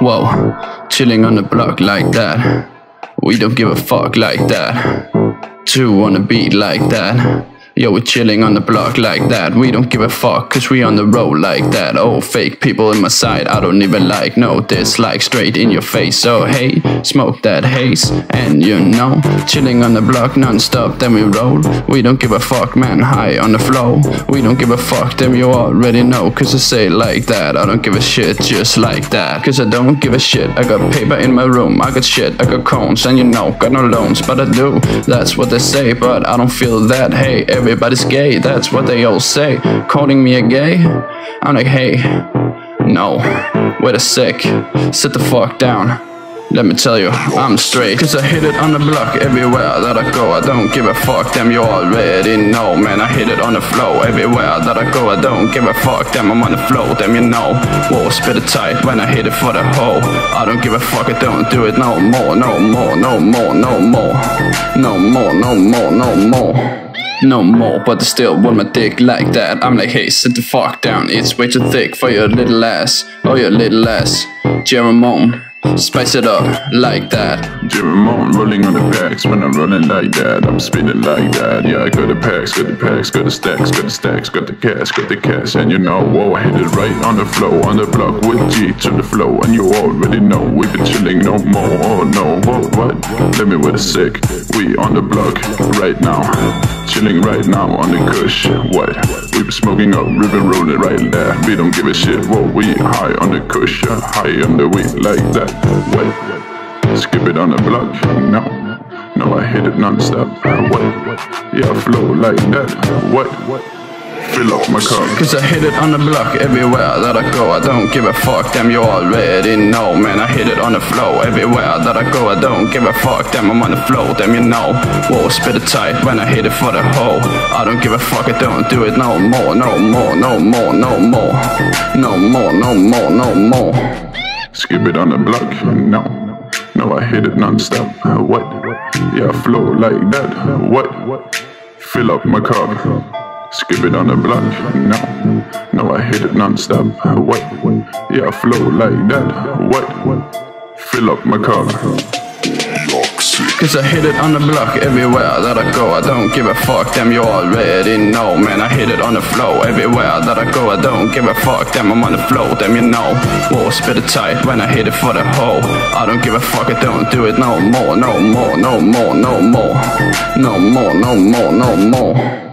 Whoa, chilling on the block like that. We don't give a fuck like that. Two on a beat like that. Yo, we're chilling on the block like that. We don't give a fuck, cause we on the road like that. Oh, fake people in my side, I don't even like. No dislike straight in your face. So, hey, smoke that haze. And you know, chilling on the block non stop, then we roll. We don't give a fuck, man, high on the flow. We don't give a fuck, then you already know. Cause I say like that. I don't give a shit, just like that. Cause I don't give a shit. I got paper in my room, I got shit, I got cones. And you know, got no loans, but I do. That's what they say, but I don't feel that. Hey, everybody's gay, that's what they all say. Calling me a gay? I'm like, hey, no, wait a sec, sit the fuck down. Let me tell you, I'm straight. Cause I hit it on the block everywhere that I go. I don't give a fuck, damn, you already know. Man, I hit it on the flow everywhere that I go. I don't give a fuck, damn, I'm on the flow, damn, you know. Whoa, spit it tight when I hit it for the hoe. I don't give a fuck, I don't do it no more, no more, no more, no more. No more, no more, no more. No more, but still want my dick like that. I'm like, hey, sit the fuck down. It's way too thick for your little ass. Oh, your little ass. Jeremome, spice it up like that. Jeremome rolling on the packs when I'm running like that. I'm spinning like that. Yeah, I got the packs, got the packs, got the stacks, got the stacks, got the cash, got the cash. And you know, whoa, I hit it right on the flow, on the block with G to the flow. And you already know we've been chilling no more. Oh no, what, what? Let me with a sick. We on the block right now. Chilling right now on the kush. What? We been smoking up, river rolling right there. We don't give a shit. Whoa, we high on the kush, yeah, uh, high on the weed like that. What? Skip it on the block? No. No, I hit it non-stop. What? Yeah, flow like that. What? Fill up my cup. Cause I hit it on the block everywhere that I go. I don't give a fuck, damn, you already know. Man, I hit it on the flow everywhere that I go. I don't give a fuck, damn, I'm on the flow, damn, you know. Whoa, spit it tight when I hit it for the hoe. I don't give a fuck, I don't do it no more, no more, no more, no more. No more, no more, no more. Skip it on the block? No. No, I hit it non-stop. What? Yeah, I flow like that. What? Fill up my cup. Skip it on the block? No. No, I hit it non-stop. What? Yeah, I flow like that. What? Fill up my cup. Cause I hit it on the block everywhere that I go. I don't give a fuck, damn, you already know. Man, I hit it on the flow everywhere that I go. I don't give a fuck, damn, I'm on the flow, damn, you know. Whoa, spit it tight when I hit it for the hoe. I don't give a fuck, I don't do it no more, no more, no more, no more. No more, no more, no more.